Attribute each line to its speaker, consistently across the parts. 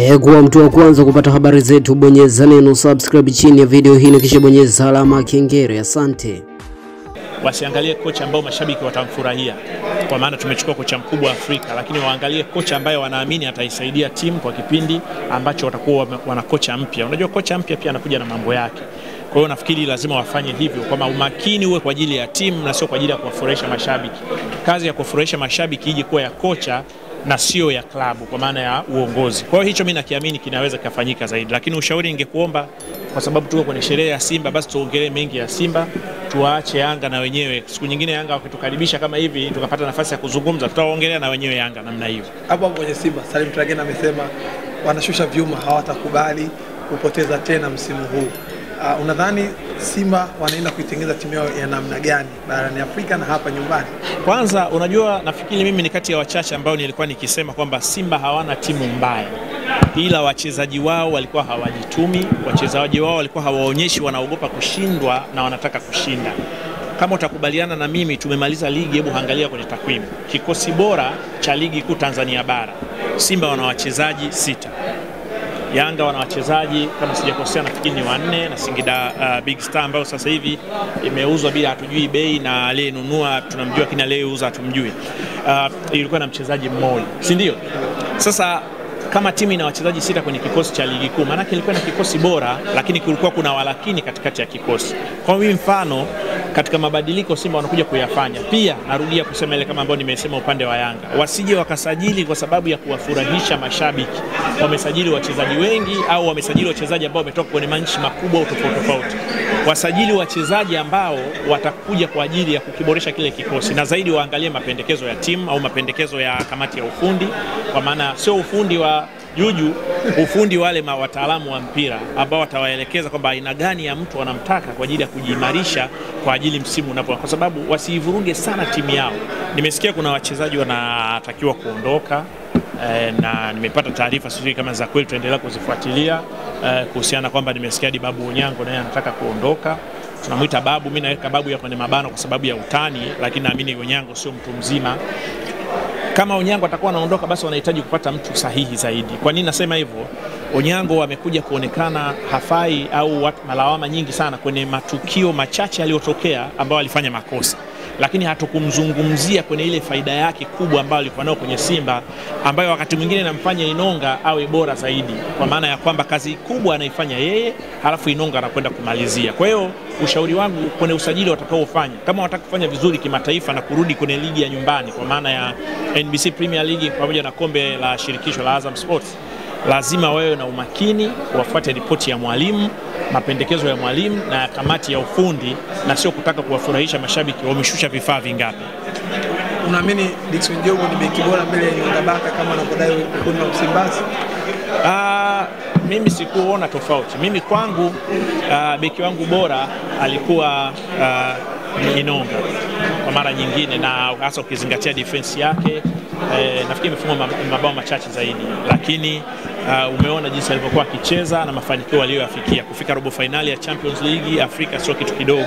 Speaker 1: E, kuwa mtu wa kwanza kupata habari zetu, bonyeza neno subscribe chini ya video hii na kisha bonyeza alama ya kengele. Asante.
Speaker 2: Wasiangalie kocha ambao mashabiki watamfurahia, kwa maana tumechukua kocha mkubwa Afrika, lakini waangalie kocha ambaye wanaamini ataisaidia timu kwa kipindi ambacho watakuwa wana kocha mpya. Unajua kocha mpya pia anakuja na mambo yake. Kwa hiyo nafikiri lazima wafanye hivyo, kwamba umakini uwe kwa ajili ya timu na sio kwa ajili ya kuwafurahisha mashabiki. Kazi ya kuwafurahisha mashabiki ije kuwa ya kocha na sio ya klabu kwa maana ya uongozi. Kwa hiyo hicho mimi nakiamini kinaweza kufanyika zaidi, lakini ushauri ningekuomba, kwa sababu tuko kwenye sherehe ya Simba, basi tuongelee mengi ya Simba, tuwaache Yanga na wenyewe. Siku nyingine Yanga wakitukaribisha kama hivi, tukapata nafasi ya kuzungumza, tutaongelea na wenyewe Yanga namna hiyo.
Speaker 3: Hapo kwenye Simba, Salim Tragena amesema wanashusha vyuma, hawatakubali kupoteza tena msimu huu. Uh, unadhani Simba wanaenda kuitengeneza timu yao ya namna gani barani Afrika na hapa nyumbani?
Speaker 2: Kwanza unajua, nafikiri mimi ni kati ya wachache ambao nilikuwa nikisema kwamba Simba hawana timu mbaya, ila wachezaji wao walikuwa hawajitumi, wachezaji wao walikuwa hawaonyeshi wanaogopa kushindwa na wanataka kushinda. Kama utakubaliana na mimi, tumemaliza ligi, hebu angalia kwenye takwimu, kikosi bora cha ligi kuu Tanzania bara, Simba wana wachezaji sita Yanga wana wachezaji kama sijakosea, nafikiri ni wanne na Singida uh, Big Star ambayo sasa hivi imeuzwa bila hatujui bei, na aliyenunua tunamjua, lakini aliyeuza hatumjui. Uh, ilikuwa na mchezaji mmoja, si ndio? Sasa kama timu ina wachezaji sita kwenye kikosi cha ligi kuu, maanake ilikuwa na kikosi bora, lakini kulikuwa kuna walakini katikati ya kikosi. Kwa mimi mfano katika mabadiliko Simba wanakuja kuyafanya. Pia narudia kusema ile kama ambayo nimesema upande wa Yanga, wasije wakasajili kwa sababu ya kuwafurahisha mashabiki. Wamesajili wachezaji wengi au wamesajili wachezaji ambao wametoka kwenye manchi makubwa tofauti tofauti. Wasajili wachezaji ambao watakuja kwa ajili ya kukiboresha kile kikosi, na zaidi waangalie mapendekezo ya timu au mapendekezo ya kamati ya ufundi, kwa maana sio ufundi wa juju ufundi wale wataalamu wa mpira ambao watawaelekeza kwamba aina gani ya mtu wanamtaka kwa ajili ya kujiimarisha kwa ajili msimu unapo, kwa sababu wasiivuruge sana timu yao. Nimesikia kuna wachezaji wanatakiwa kuondoka eh, na nimepata taarifa, sijui kama za kweli, tuendelea kuzifuatilia eh, kuhusiana kwamba nimesikia di Babu Onyango naye anataka kuondoka. Tunamwita Babu, mimi naweka Babu ya kwenye mabano kwa sababu ya utani, lakini naamini Onyango sio mtu mzima kama Onyango atakuwa anaondoka basi wanahitaji kupata mtu sahihi zaidi. Kwa nini nasema hivyo? Onyango amekuja kuonekana hafai au malawama nyingi sana kwenye matukio machache yaliyotokea ambayo alifanya makosa, lakini hatukumzungumzia kwenye ile faida yake kubwa ambayo alikuwa nayo kwenye Simba, ambayo wakati mwingine inamfanya Inonga awe bora zaidi, kwa maana ya kwamba kazi kubwa anaifanya yeye, halafu Inonga anakwenda kumalizia. Kwa hiyo ushauri wangu kwenye usajili watakaofanya, kama wataka kufanya vizuri kimataifa na kurudi kwenye ligi ya nyumbani, kwa maana ya NBC Premier League pamoja na kombe la shirikisho la Azam Sports, lazima wawe na umakini, wafuate ripoti ya mwalimu, mapendekezo ya mwalimu na ya kamati ya ufundi, na sio kutaka kuwafurahisha mashabiki. Wameshusha vifaa vingapi?
Speaker 3: Unaamini Dickson Jogo ni beki bora mbele ya Nyonga Baka kama anavyodai wekundu wa Msimbazi?
Speaker 2: Ah, mimi sikuona tofauti. Mimi kwangu uh, beki wangu bora alikuwa uh, Inonga kwa mara nyingine, na hasa ukizingatia defense yake eh, nafikiri imefunga mabao machache zaidi, lakini uh, umeona jinsi alivyokuwa akicheza na mafanikio aliyoyafikia kufika robo fainali ya Champions League Afrika, sio kitu kidogo,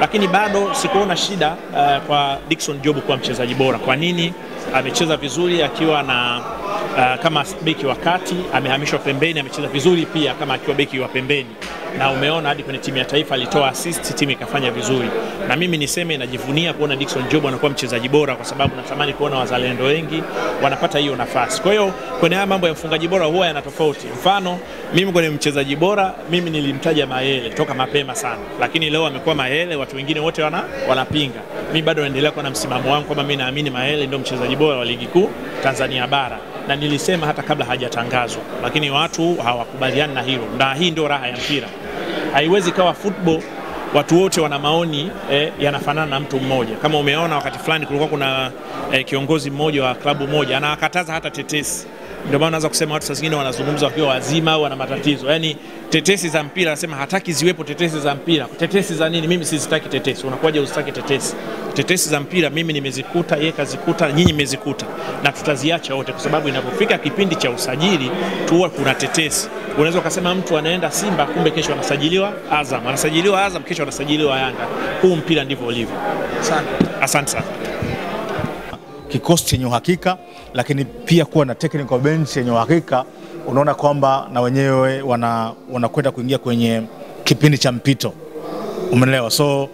Speaker 2: lakini bado sikuona shida uh, kwa Dickson Job kuwa mchezaji bora. Kwa nini? Amecheza vizuri akiwa na Uh, kama beki wa kati amehamishwa pembeni, amecheza vizuri pia kama akiwa beki wa pembeni, na umeona hadi kwenye timu ya taifa alitoa assist, timu ikafanya vizuri. Na mimi niseme najivunia kuona Dickson Job anakuwa mchezaji bora, kwa sababu natamani kuona wazalendo wengi wanapata hiyo nafasi. Kwa hiyo kwenye haya mambo ya mfungaji bora huwa yana tofauti. Mfano mimi kwenye mchezaji bora mimi nilimtaja Mayele toka mapema sana, lakini leo amekuwa Mayele, watu wengine wote wana, wanapinga. Mimi bado naendelea kuwa na msimamo wangu kwamba mimi naamini Mayele ndio mchezaji bora wa ligi kuu Tanzania bara na nilisema hata kabla hajatangazwa, lakini watu hawakubaliani na hilo, na hii ndio raha ya mpira. Haiwezi kawa football watu wote wana maoni eh, yanafanana na mtu mmoja. Kama umeona wakati fulani kulikuwa kuna eh, kiongozi mmoja wa klabu moja anawakataza hata tetesi. Ndio maana naweza kusema watu saa zingine wanazungumza wakiwa wazima au wana matatizo, yaani tetesi za mpira, anasema hataki ziwepo tetesi za mpira. Tetesi za nini? Mimi sizitaki tetesi. Unakuwaje usitaki tetesi? Tetesi za mpira mimi nimezikuta, yeye kazikuta, nyinyi mmezikuta, na tutaziacha wote, kwa sababu inapofika kipindi cha usajili tuwa kuna tetesi. Unaweza ukasema mtu anaenda Simba, kumbe kesho anasajiliwa Azam, anasajiliwa Azam, kesho anasajiliwa Yanga. Huu mpira ndivyo ulivyo. Asante sana.
Speaker 4: Kikosi chenye uhakika, lakini pia kuwa na technical bench yenye uhakika. Unaona kwamba na wenyewe wana wanakwenda kuingia kwenye kipindi cha mpito, umeelewa? So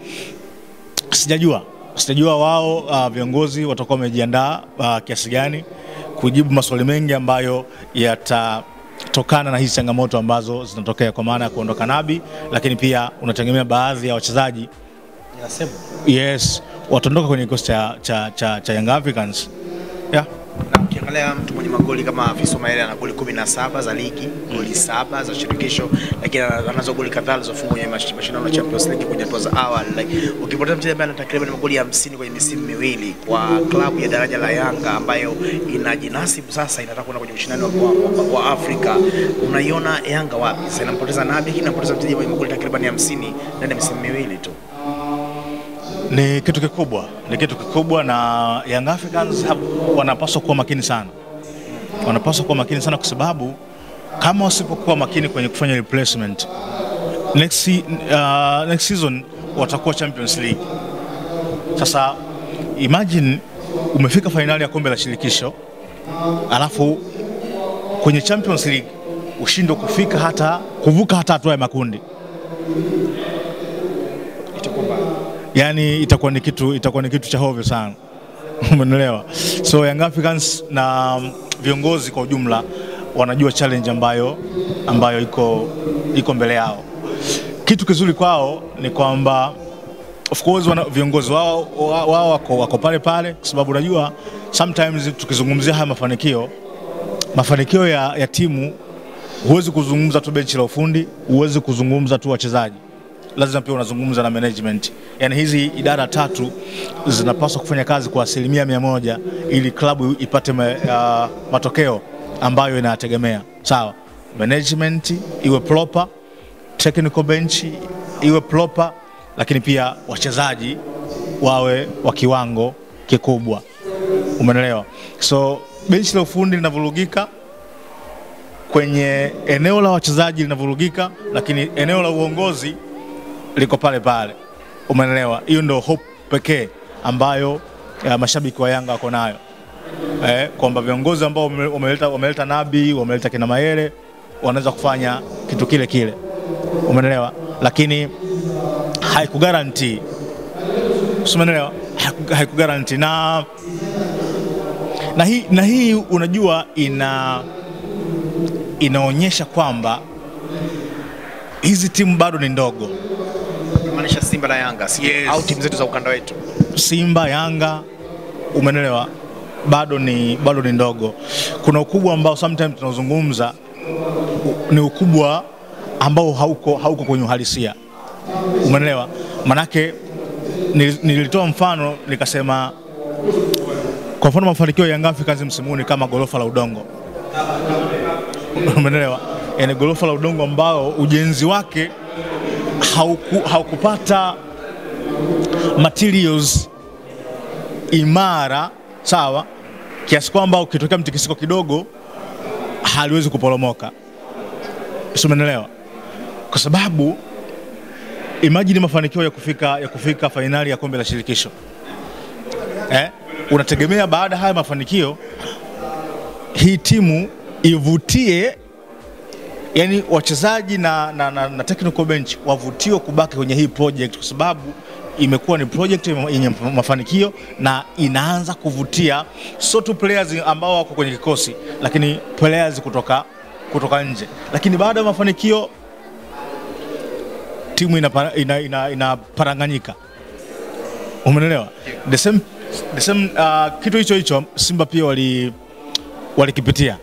Speaker 4: sijajua. Sijajua wao uh, viongozi watakuwa wamejiandaa uh, kiasi gani kujibu maswali mengi ambayo yatatokana na hizi changamoto ambazo zinatokea kwa maana ya kuondoka Nabi, lakini pia unategemea baadhi ya wachezaji. Yes wataondoka kwenye kikosi cha, cha, cha, cha Young Africans yeah.
Speaker 5: Na ukiangalia mtu mwenye magoli kama Fiso Maele ana goli 17 za ligi, goli saba za shirikisho, lakini ana- anazo goli kadhaa alizofungwa kwenye mash- mashindano ya Champions League kwenye hatua za awali. Like, ukipoteza mchezaji ambaye ana takriban magoli 50 kwenye misimu miwili kwa klabu ya daraja la Yanga ambayo inajinasibu sasa inataka kwenda kwenye ushindani wa, wa, wa Afrika, unaiona Yanga wapi? Sasa inampoteza Nabi, inampoteza mchezaji mwenye magoli takriban 50 ndani ya misimu miwili tu.
Speaker 4: Ni kitu kikubwa, ni kitu kikubwa, na Young Africans wanapaswa kuwa makini sana, wanapaswa kuwa makini sana kwa sababu kama wasipokuwa makini kwenye kufanya replacement next, uh, next season watakuwa Champions League. Sasa imagine umefika fainali ya kombe la shirikisho alafu kwenye Champions League ushindwe kufika hata kuvuka hata hatua ya makundi. Yani itakuwa ni kitu itakuwa ni kitu cha hovyo sana. Umeelewa? So Young Africans na mm, viongozi kwa ujumla wanajua challenge ambayo ambayo iko iko mbele yao. Kitu kizuri kwao ni kwamba of course wana, viongozi wao wao wao wako, wako pale pale kwa sababu unajua sometimes tukizungumzia haya mafanikio mafanikio ya, ya timu huwezi kuzungumza tu benchi la ufundi huwezi kuzungumza tu wachezaji lazima pia unazungumza na management. Yani hizi idara tatu zinapaswa kufanya kazi kwa asilimia mia moja ili klabu ipate me, uh, matokeo ambayo inayategemea. Sawa, management iwe proper, technical bench iwe proper, lakini pia wachezaji wawe wa kiwango kikubwa. umenelewa? So benchi la ufundi linavurugika kwenye eneo la wachezaji linavurugika, lakini eneo la uongozi liko pale pale. Umeelewa? Hiyo ndio hope pekee ambayo ya mashabiki wa Yanga wako nayo eh, kwamba viongozi ambao wameleta wameleta Nabi wameleta kina Mayele wanaweza kufanya kitu kile kile, umeelewa? Lakini haikugaranti, umeelewa? Haiku- Haikugaranti na na hii, na hii unajua ina inaonyesha kwamba hizi timu bado ni ndogo.
Speaker 5: Simba na Yanga
Speaker 4: Yes.
Speaker 5: au timu zetu za ukanda wetu.
Speaker 4: Simba, Yanga, umenelewa, bado ni, bado ni ndogo. Kuna ukubwa ambao sometimes tunazungumza ni ukubwa ambao hauko, hauko kwenye uhalisia, umenelewa. Manake nilitoa mfano nikasema, kwa mfano mafanikio ya Young Africans msimuni kama gorofa la udongo, umenelewa, yani gorofa la udongo ambao ujenzi wake hauku, haukupata materials imara sawa, kiasi kwamba ukitokea mtikisiko kidogo haliwezi kuporomoka, si umeelewa? Kwa sababu imagine mafanikio ya kufika, ya kufika fainali ya kombe la shirikisho eh? Unategemea baada ya haya mafanikio hii timu ivutie yani wachezaji na, na, na, na technical bench wavutiwe kubaki kwenye hii project kwa sababu imekuwa ni project yenye mafanikio na inaanza kuvutia so tu players ambao wako kwenye kikosi, lakini players kutoka, kutoka nje. Lakini baada ya mafanikio timu inaparanganyika ina, ina, ina? The same, the same, uh, kitu hicho hicho Simba pia wali walikipitia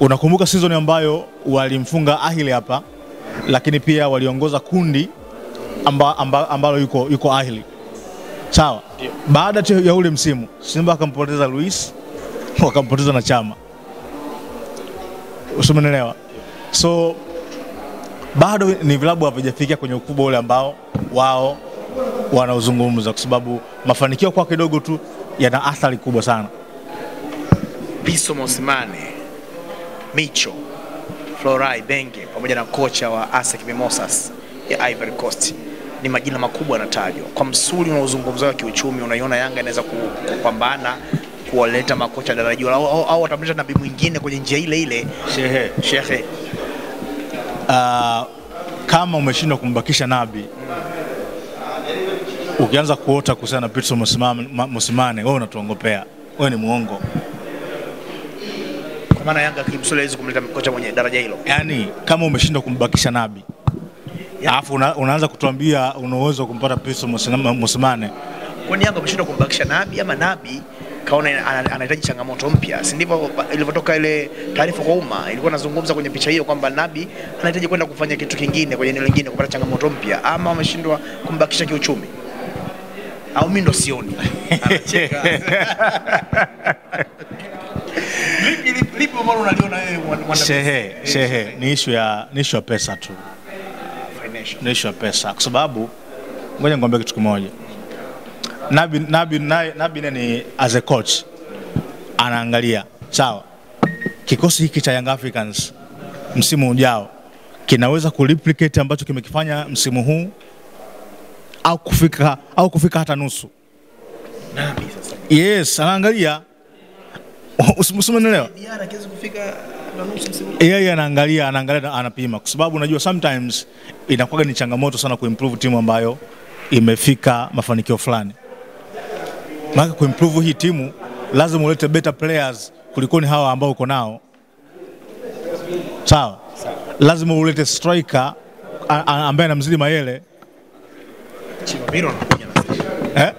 Speaker 4: Unakumbuka season ambayo walimfunga Ahili hapa, lakini pia waliongoza kundi amba, amba, ambalo yuko, yuko Ahili sawa. Baada ya ule msimu Simba wakampoteza Luis, wakampoteza na Chama, usimenelewa. So bado ni vilabu havijafikia kwenye ukubwa ule ambao wao wanaozungumza, kwa sababu mafanikio kwa kidogo tu yana athari kubwa sana.
Speaker 5: Piso Mosimane, Micho, Florai Benge pamoja na kocha wa ASEC Mimosas ya Ivory Coast. Ni majina makubwa yanatajwa. Kwa msuli unaozungumzwa wa kiuchumi, unaiona Yanga inaweza kupambana kuwaleta makocha daraja au, au, au watamleta nabii mwingine kwenye njia ile ile.
Speaker 4: Shehe,
Speaker 5: shehe.
Speaker 4: Uh, kama umeshindwa kumbakisha Nabi ukianza kuota kuhusiana na Pitso Mosimane, wewe unatuongopea, wewe ni muongo.
Speaker 5: Kwa maana Yanga kimsule hizi kumleta kocha mwenye daraja hilo.
Speaker 4: Yaani kama umeshindwa kumbakisha Nabi alafu una, unaanza kutuambia una uwezo wa kumpata Pitso Mosimane, Mosimane
Speaker 5: kwani Yanga umeshindwa kumbakisha Nabi ama Nabi kaona anahitaji changamoto mpya, si ndivyo ilivyotoka ile taarifa kwa umma? Ilikuwa nazungumza kwenye picha hiyo kwamba Nabi anahitaji kwenda kufanya kitu kingine kwenye eneo lingine, kupata changamoto mpya, ama wameshindwa kumbakisha kiuchumi, au mimi ndo sioni? Lipi ambalo unaliona wewe mwana- mwana-
Speaker 4: shehe, shehe ni issue ya ni issue ya pesa tu,
Speaker 5: Financial.
Speaker 4: ni issue ya pesa, kwa sababu ngoja nikwambie kitu kimoja. Nabi, Nabi, Nabi, Nabi ni as a coach anaangalia sawa, kikosi hiki cha Young Africans msimu ujao kinaweza kureplicate ambacho kimekifanya msimu huu au kufika, au kufika hata nusu.
Speaker 5: Nabi sasa.
Speaker 4: Yes, anaangalia usimenelewa
Speaker 5: Diara kiwezi kufika na nusu msimu.
Speaker 4: yeye anaangalia anaangalia anapima, kwa sababu unajua sometimes inakuwa ni changamoto sana kuimprove timu ambayo imefika mafanikio fulani. Maana kuimprove hii timu lazima ulete better players kuliko ni hawa ambao uko nao, sawa? Lazima ulete striker ambaye anamzidi Mayele
Speaker 5: Chimamiro anakuja na
Speaker 4: eh?